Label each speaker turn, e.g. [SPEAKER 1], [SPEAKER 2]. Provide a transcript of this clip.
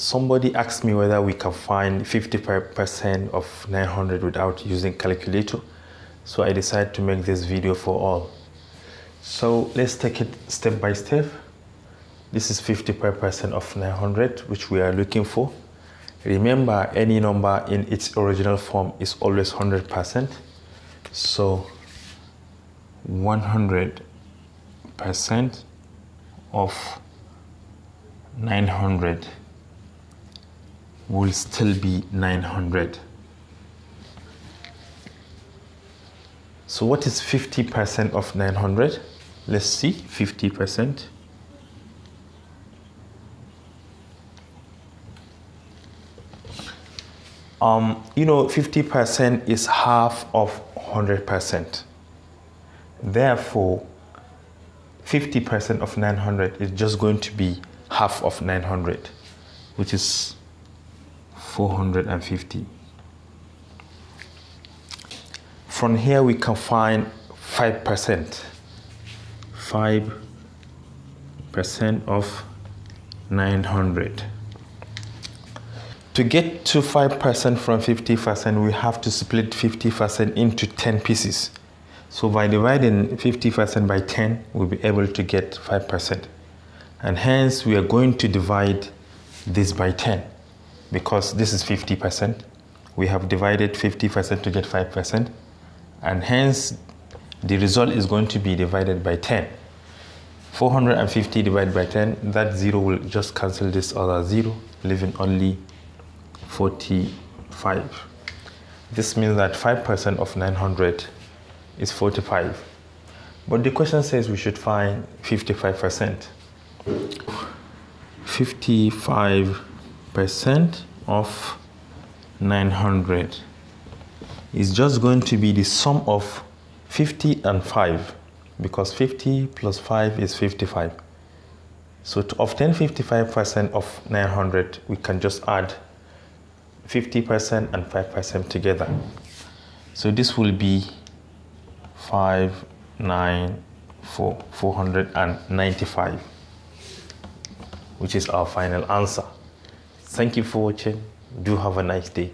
[SPEAKER 1] somebody asked me whether we can find 50% of 900 without using calculator. So I decided to make this video for all. So let's take it step by step. This is 50% of 900, which we are looking for. Remember, any number in its original form is always 100%. So 100% of 900 will still be 900. So what is 50% of 900? Let's see, 50%. Um, you know, 50% is half of 100%. Therefore, 50% of 900 is just going to be half of 900, which is 450. From here, we can find 5%. 5% of 900. To get to 5% from 50%, we have to split 50% into 10 pieces. So by dividing 50% by 10, we'll be able to get 5%. And hence, we are going to divide this by 10 because this is 50%. We have divided 50% to get 5%. And hence, the result is going to be divided by 10. 450 divided by 10, that zero will just cancel this other zero, leaving only 45. This means that 5% of 900 is 45. But the question says we should find 55%. 55% of 900 is just going to be the sum of 50 and 5 because 50 plus 5 is 55. So to obtain 55% of 900, we can just add 50% and 5% together. So this will be 594, 495, which is our final answer. Thank you for watching. Do have a nice day.